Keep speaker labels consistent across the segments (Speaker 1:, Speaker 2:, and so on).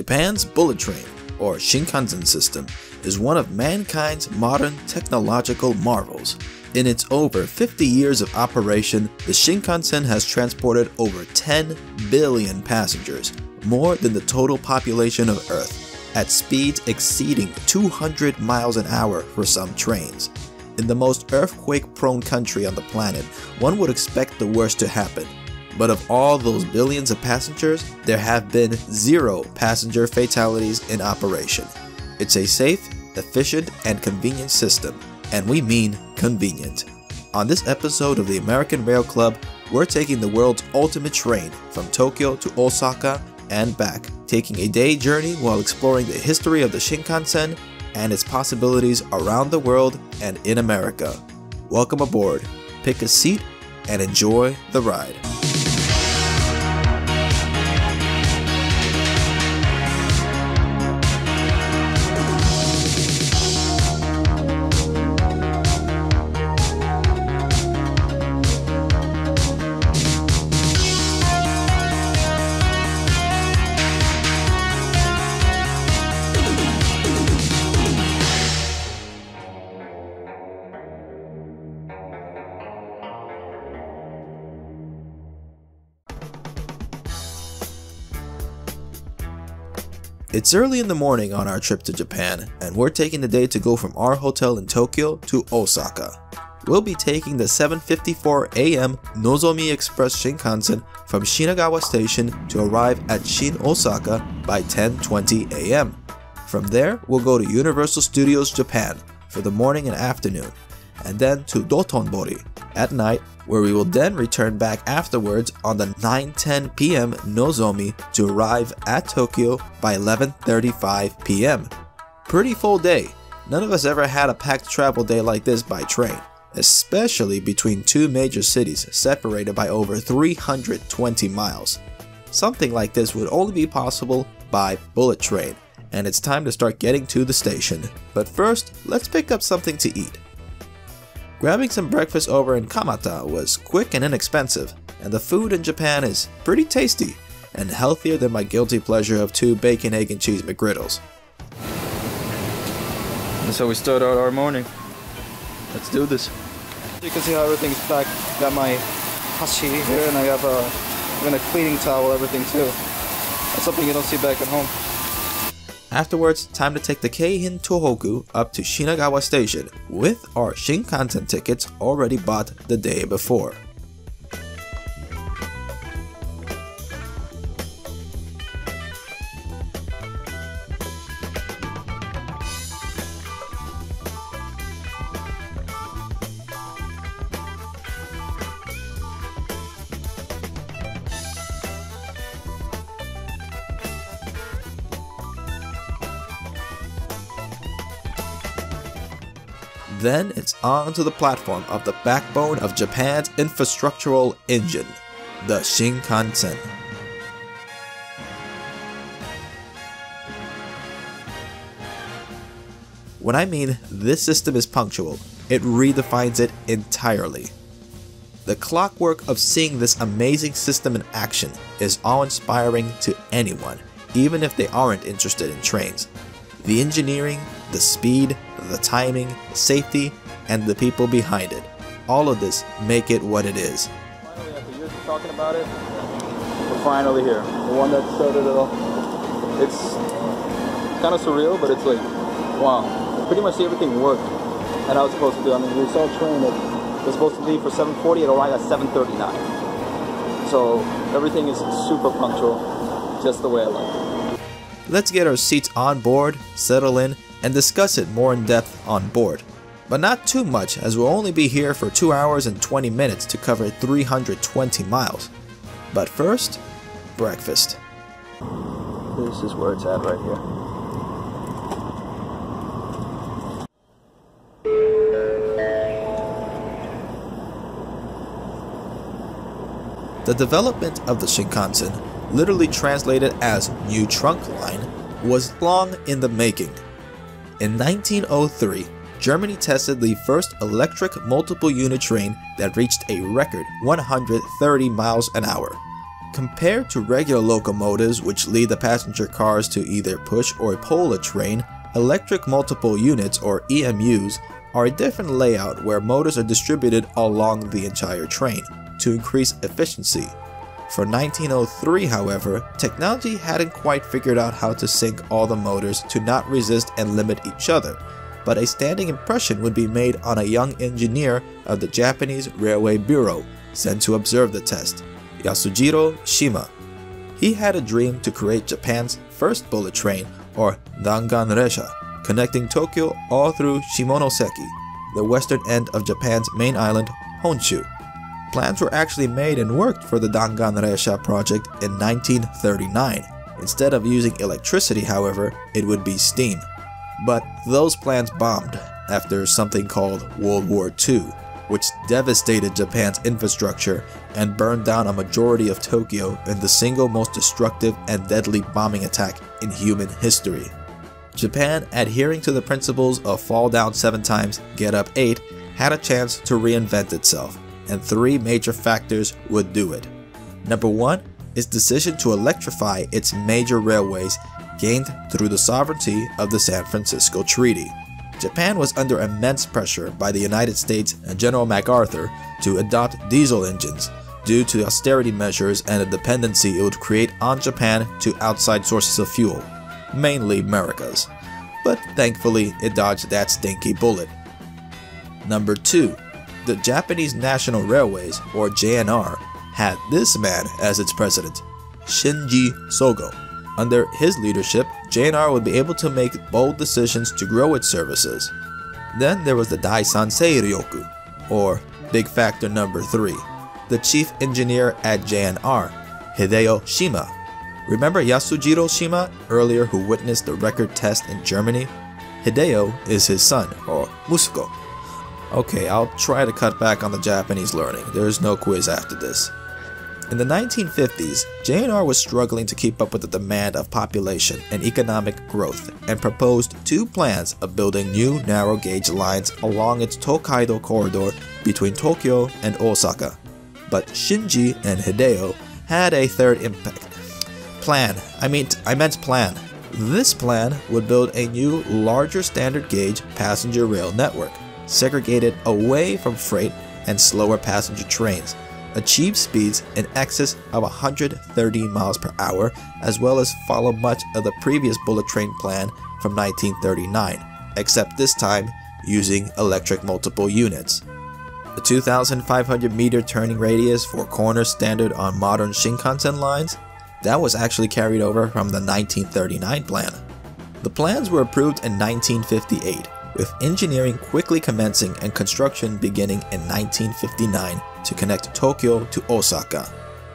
Speaker 1: Japan's bullet train, or Shinkansen system, is one of mankind's modern technological marvels. In its over 50 years of operation, the Shinkansen has transported over 10 billion passengers, more than the total population of Earth, at speeds exceeding 200 miles an hour for some trains. In the most earthquake-prone country on the planet, one would expect the worst to happen. But of all those billions of passengers, there have been zero passenger fatalities in operation. It's a safe, efficient, and convenient system, and we mean convenient. On this episode of the American Rail Club, we're taking the world's ultimate train from Tokyo to Osaka and back, taking a day journey while exploring the history of the Shinkansen and its possibilities around the world and in America. Welcome aboard, pick a seat, and enjoy the ride. It's early in the morning on our trip to Japan, and we're taking the day to go from our hotel in Tokyo to Osaka. We'll be taking the 7.54 am Nozomi Express Shinkansen from Shinagawa Station to arrive at Shin Osaka by 10.20 am. From there, we'll go to Universal Studios Japan for the morning and afternoon, and then to Dotonbori at night where we will then return back afterwards on the 9:10 p.m. Nozomi to arrive at Tokyo by 11:35 p.m. Pretty full day. None of us ever had a packed travel day like this by train, especially between two major cities separated by over 320 miles. Something like this would only be possible by bullet train, and it's time to start getting to the station. But first, let's pick up something to eat. Grabbing some breakfast over in Kamata was quick and inexpensive, and the food in Japan is pretty tasty and healthier than my guilty pleasure of two bacon, egg, and cheese McGriddles.
Speaker 2: That's how we start out our morning. Let's do this.
Speaker 3: You can see how everything's packed. Got my hashi here, and I have a even a cleaning towel, everything too. That's something you don't see back at home.
Speaker 1: Afterwards, time to take the Keihin Tohoku up to Shinagawa Station with our Shinkansen tickets already bought the day before. Then it's on to the platform of the backbone of Japan's infrastructural engine, the Shinkansen. When I mean this system is punctual, it redefines it entirely. The clockwork of seeing this amazing system in action is awe-inspiring to anyone, even if they aren't interested in trains. The engineering, the speed, the timing, the safety, and the people behind it. All of this make it what it is.
Speaker 3: Finally, after years of talking about it, we're finally here. The one that started it all. It's kind of surreal, but it's like, wow. Pretty much everything worked and I was supposed to do. I mean, we saw a train that was supposed to leave for 7:40. It arrived at 7:39. So everything is super punctual, just the way I like it.
Speaker 1: Let's get our seats on board, settle in, and discuss it more in depth on board. But not too much as we'll only be here for 2 hours and 20 minutes to cover 320 miles. But first, breakfast.
Speaker 3: This is where it's at right here.
Speaker 1: The development of the Shinkansen, literally translated as New Trunk Line, was long in the making. In 1903, Germany tested the first electric multiple unit train that reached a record 130 miles an hour. Compared to regular locomotives which lead the passenger cars to either push or pull a train, electric multiple units or EMUs are a different layout where motors are distributed along the entire train to increase efficiency. For 1903, however, technology hadn't quite figured out how to sync all the motors to not resist and limit each other, but a standing impression would be made on a young engineer of the Japanese Railway Bureau sent to observe the test, Yasujiro Shima. He had a dream to create Japan's first bullet train, or Dangan Resha, connecting Tokyo all through Shimonoseki, the western end of Japan's main island, Honshu. Plans were actually made and worked for the Dangan Resha project in 1939. Instead of using electricity, however, it would be steam. But those plans bombed after something called World War II, which devastated Japan's infrastructure and burned down a majority of Tokyo in the single most destructive and deadly bombing attack in human history. Japan, adhering to the principles of fall down seven times, get up eight, had a chance to reinvent itself, and three major factors would do it. Number one, its decision to electrify its major railways gained through the sovereignty of the San Francisco Treaty. Japan was under immense pressure by the United States and General MacArthur to adopt diesel engines due to austerity measures and the dependency it would create on Japan to outside sources of fuel, mainly America's. But thankfully, it dodged that stinky bullet. Number 2. The Japanese National Railways, or JNR, had this man as its president, Shinji Sogo. Under his leadership, JNR would be able to make bold decisions to grow its services. Then there was the Daisan Seiryoku, or Big Factor Number 3, the chief engineer at JNR, Hideo Shima. Remember Yasujiro Shima earlier who witnessed the record test in Germany? Hideo is his son, or Musuko. Okay, I'll try to cut back on the Japanese learning. There is no quiz after this. In the 1950s, JNR was struggling to keep up with the demand of population and economic growth and proposed two plans of building new narrow gauge lines along its Tokaido corridor between Tokyo and Osaka. But Shinji and Hideo had a third impact. Plan. I mean, I meant plan. This plan would build a new, larger standard gauge passenger rail network, segregated away from freight and slower passenger trains achieved speeds in excess of 130 miles per hour, as well as follow much of the previous bullet train plan from 1939, except this time using electric multiple units. The 2,500 meter turning radius for corners standard on modern Shinkansen lines, that was actually carried over from the 1939 plan. The plans were approved in 1958, with engineering quickly commencing and construction beginning in 1959 to connect Tokyo to Osaka.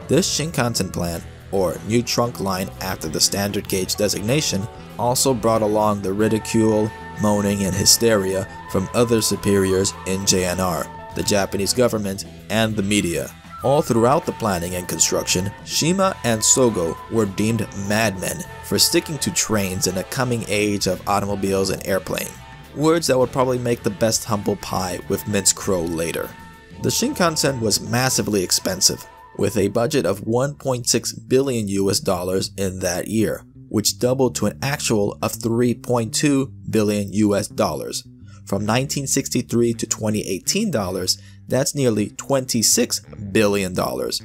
Speaker 1: This Shinkansen plan, or new trunk line after the standard gauge designation, also brought along the ridicule, moaning, and hysteria from other superiors in JNR, the Japanese government, and the media. All throughout the planning and construction, Shima and Sogo were deemed madmen for sticking to trains in a coming age of automobiles and airplane. Words that would probably make the best humble pie with mince crow later. The Shinkansen was massively expensive, with a budget of 1.6 billion US dollars in that year, which doubled to an actual of 3.2 billion US dollars. From 1963 to 2018 dollars, that's nearly 26 billion dollars.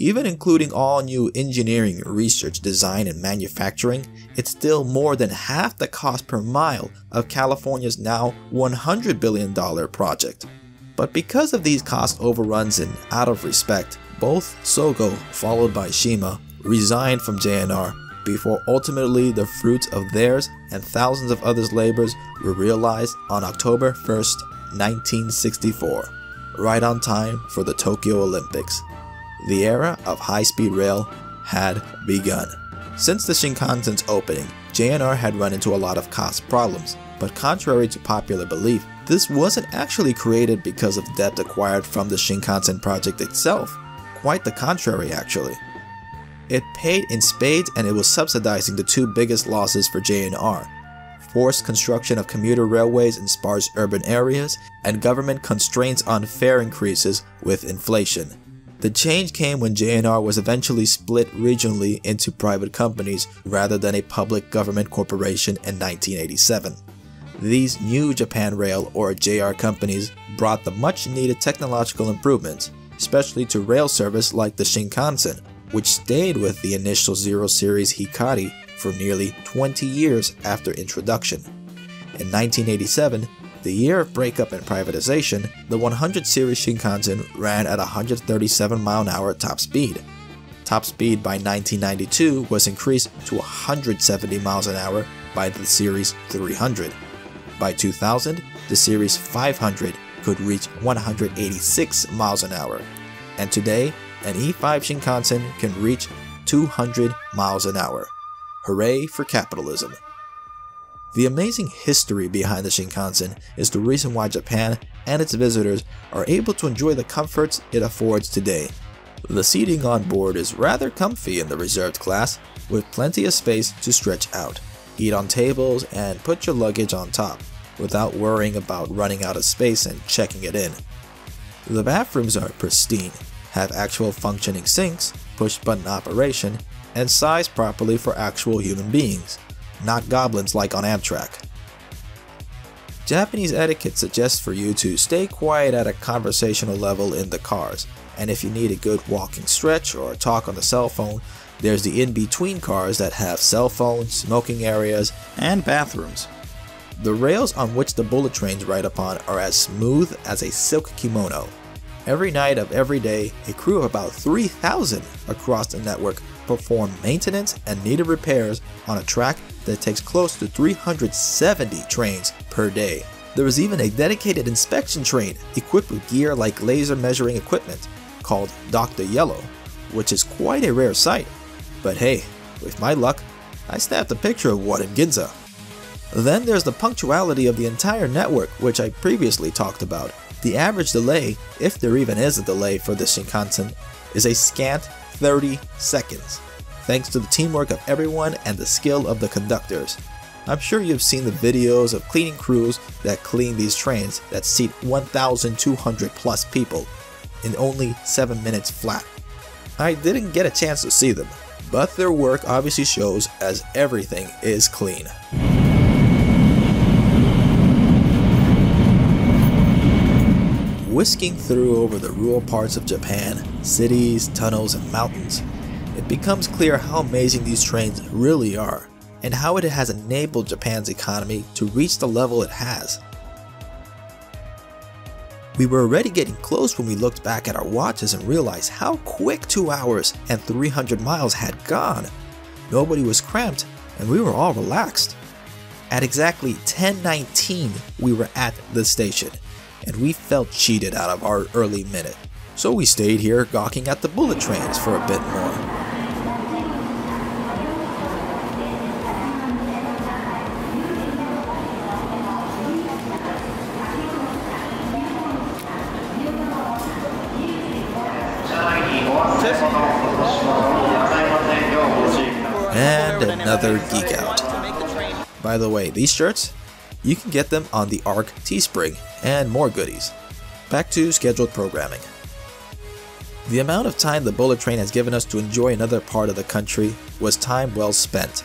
Speaker 1: Even including all new engineering, research, design, and manufacturing, it's still more than half the cost per mile of California's now $100 billion project. But because of these cost overruns and out of respect, both Sogo, followed by Shima, resigned from JNR before ultimately the fruits of theirs and thousands of others' labors were realized on October 1st, 1964, right on time for the Tokyo Olympics. The era of high-speed rail had begun. Since the Shinkansen's opening, JNR had run into a lot of cost problems, but contrary to popular belief, this wasn't actually created because of debt acquired from the Shinkansen project itself. Quite the contrary, actually. It paid in spades and it was subsidizing the two biggest losses for JNR forced construction of commuter railways in sparse urban areas, and government constraints on fare increases with inflation. The change came when JNR was eventually split regionally into private companies rather than a public government corporation in 1987. These new Japan Rail or JR companies brought the much needed technological improvements, especially to rail service like the Shinkansen, which stayed with the initial Zero Series Hikari for nearly 20 years after introduction. In 1987, the year of breakup and privatization, the 100 series Shinkansen ran at 137 mile an hour top speed. Top speed by 1992 was increased to 170 miles an hour by the Series 300. By 2000, the Series 500 could reach 186 miles an hour. And today, an E5 Shinkansen can reach 200 miles an hour. Hooray for capitalism. The amazing history behind the Shinkansen is the reason why Japan and its visitors are able to enjoy the comforts it affords today. The seating on board is rather comfy in the reserved class, with plenty of space to stretch out, eat on tables, and put your luggage on top, without worrying about running out of space and checking it in. The bathrooms are pristine, have actual functioning sinks, push button operation, and size properly for actual human beings not goblins like on Amtrak. Japanese etiquette suggests for you to stay quiet at a conversational level in the cars, and if you need a good walking stretch or talk on the cell phone, there's the in-between cars that have cell phones, smoking areas, and bathrooms. The rails on which the bullet trains ride upon are as smooth as a silk kimono. Every night of every day, a crew of about 3,000 across the network perform maintenance and needed repairs on a track that takes close to 370 trains per day. There is even a dedicated inspection train equipped with gear like laser measuring equipment called Dr. Yellow, which is quite a rare sight. But hey, with my luck, I snapped a picture of one in Ginza. Then there's the punctuality of the entire network, which I previously talked about. The average delay, if there even is a delay for the Shinkansen, is a scant 30 seconds thanks to the teamwork of everyone and the skill of the conductors. I'm sure you've seen the videos of cleaning crews that clean these trains that seat 1,200 plus people in only 7 minutes flat. I didn't get a chance to see them, but their work obviously shows as everything is clean. Whisking through over the rural parts of Japan, cities, tunnels, and mountains, it becomes clear how amazing these trains really are, and how it has enabled Japan's economy to reach the level it has. We were already getting close when we looked back at our watches and realized how quick 2 hours and 300 miles had gone. Nobody was cramped, and we were all relaxed. At exactly 10.19, we were at the station, and we felt cheated out of our early minute. So we stayed here gawking at the bullet trains for a bit more. And another geek out. By the way, these shirts, you can get them on the ARC Teespring and more goodies. Back to scheduled programming. The amount of time the bullet train has given us to enjoy another part of the country was time well spent.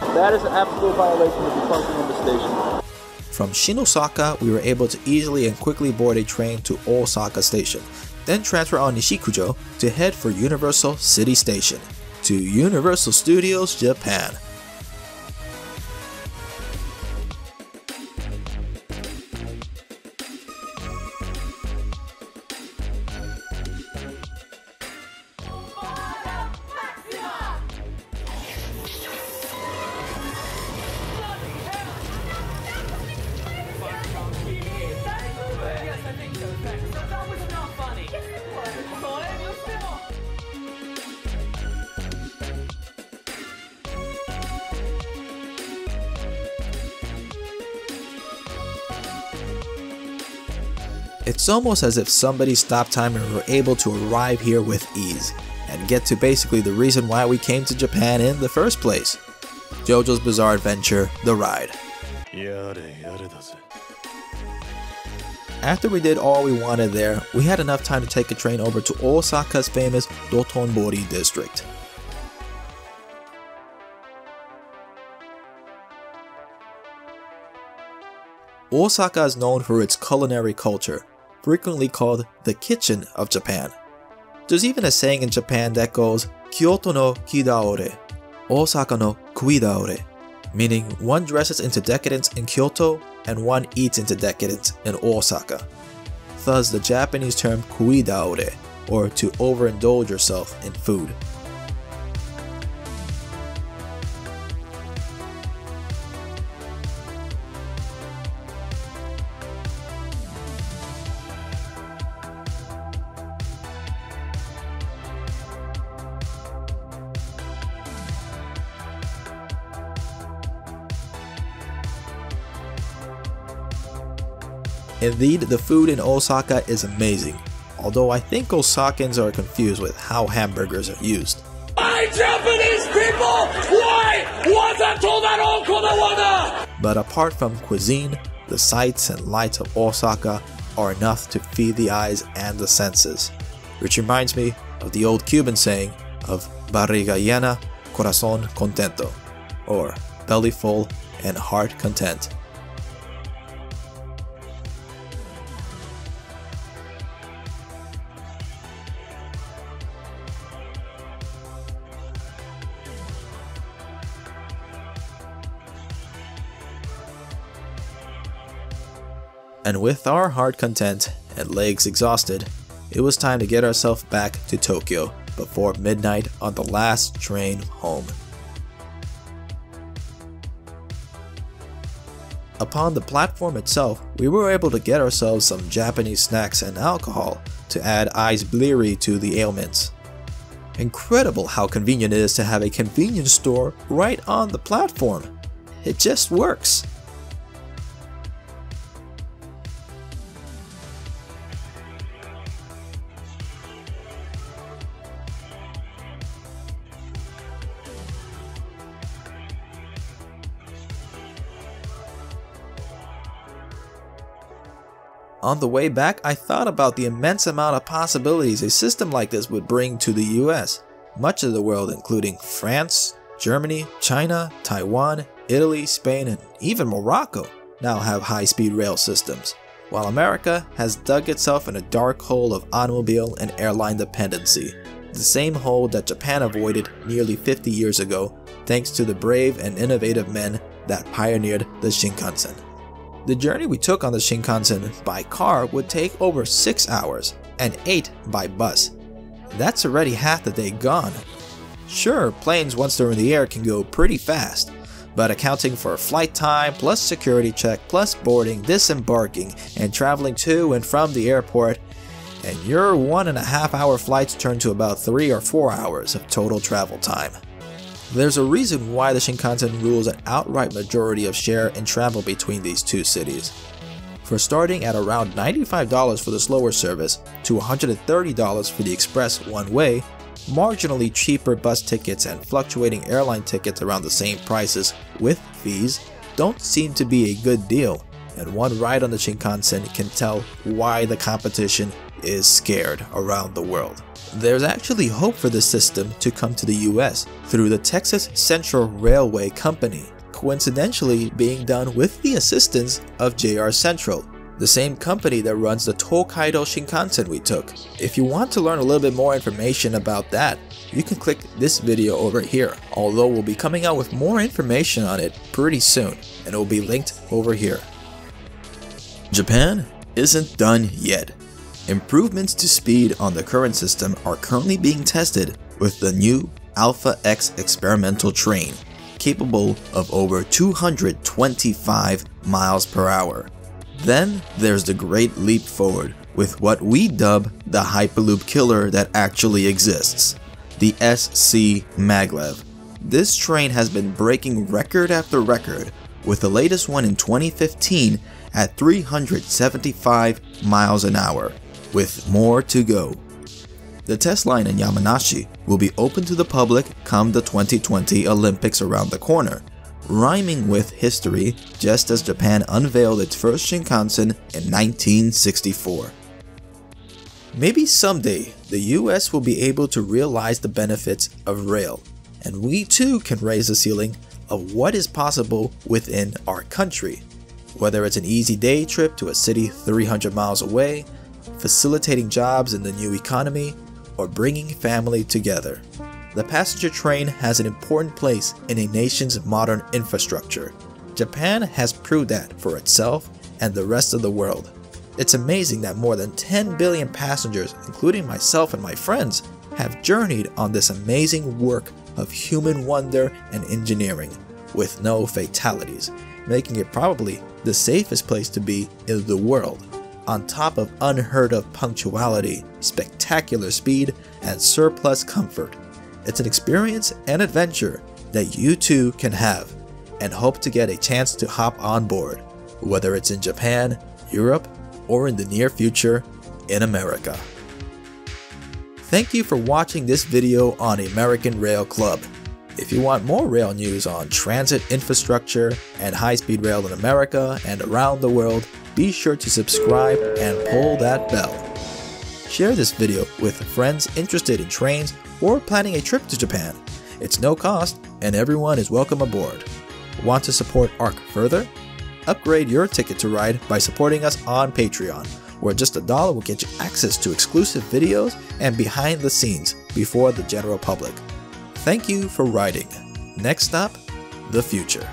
Speaker 3: That is an absolute violation of the function of the station.
Speaker 1: From Shinosaka, we were able to easily and quickly board a train to Osaka Station, then transfer on Nishikujo to head for Universal City Station to Universal Studios Japan. It's almost as if somebody stopped time and were able to arrive here with ease, and get to basically the reason why we came to Japan in the first place. JoJo's Bizarre Adventure, The Ride. After we did all we wanted there, we had enough time to take a train over to Osaka's famous Dotonbori district. Osaka is known for its culinary culture, frequently called the kitchen of Japan. There's even a saying in Japan that goes Kyoto no kidaore, Osaka no kuidaore, meaning one dresses into decadence in Kyoto and one eats into decadence in Osaka. Thus the Japanese term kuidaore, or to overindulge yourself in food. Indeed, the food in Osaka is amazing, although I think Osakans are confused with how hamburgers are used.
Speaker 4: Why Japanese people? Why?
Speaker 1: But apart from cuisine, the sights and lights of Osaka are enough to feed the eyes and the senses. Which reminds me of the old Cuban saying of barriga llena, corazón contento, or belly full and heart content. And with our heart content and legs exhausted, it was time to get ourselves back to Tokyo before midnight on the last train home. Upon the platform itself, we were able to get ourselves some Japanese snacks and alcohol to add ice bleary to the ailments. Incredible how convenient it is to have a convenience store right on the platform. It just works. On the way back, I thought about the immense amount of possibilities a system like this would bring to the US. Much of the world, including France, Germany, China, Taiwan, Italy, Spain, and even Morocco, now have high-speed rail systems, while America has dug itself in a dark hole of automobile and airline dependency, the same hole that Japan avoided nearly 50 years ago thanks to the brave and innovative men that pioneered the Shinkansen. The journey we took on the Shinkansen by car would take over 6 hours and 8 by bus. That's already half the day gone. Sure, planes once they're in the air can go pretty fast, but accounting for flight time plus security check plus boarding, disembarking, and traveling to and from the airport, and your one and a half hour flights turn to about 3 or 4 hours of total travel time. There's a reason why the Shinkansen rules an outright majority of share in travel between these two cities. For starting at around $95 for the slower service to $130 for the express one-way, marginally cheaper bus tickets and fluctuating airline tickets around the same prices with fees don't seem to be a good deal, and one ride on the Shinkansen can tell why the competition is scared around the world. There's actually hope for this system to come to the US through the Texas Central Railway Company, coincidentally being done with the assistance of JR Central, the same company that runs the Tokaido Shinkansen we took. If you want to learn a little bit more information about that, you can click this video over here, although we'll be coming out with more information on it pretty soon, and it will be linked over here. Japan isn't done yet. Improvements to speed on the current system are currently being tested with the new ALFA-X experimental train, capable of over 225 miles per hour. Then there's the great leap forward with what we dub the Hyperloop killer that actually exists, the SC Maglev. This train has been breaking record after record, with the latest one in 2015 at 375 miles an hour, with more to go. The test line in Yamanashi will be open to the public come the 2020 Olympics around the corner, rhyming with history just as Japan unveiled its first Shinkansen in 1964. Maybe someday the US will be able to realize the benefits of rail, and we too can raise the ceiling of what is possible within our country. Whether it's an easy day trip to a city 300 miles away, facilitating jobs in the new economy, or bringing family together. The passenger train has an important place in a nation's modern infrastructure. Japan has proved that for itself and the rest of the world. It's amazing that more than 10 billion passengers, including myself and my friends, have journeyed on this amazing work of human wonder and engineering with no fatalities, making it probably the safest place to be in the world. On top of unheard of punctuality, spectacular speed, and surplus comfort. It's an experience and adventure that you too can have and hope to get a chance to hop on board, whether it's in Japan, Europe, or in the near future in America. Thank you for watching this video on American Rail Club. If you want more rail news on transit infrastructure and high-speed rail in America and around the world, be sure to subscribe and pull that bell. Share this video with friends interested in trains or planning a trip to Japan. It's no cost and everyone is welcome aboard. Want to support ARC further? Upgrade your ticket to ride by supporting us on Patreon, where just a dollar will get you access to exclusive videos and behind the scenes before the general public. Thank you for riding. Next stop, the future.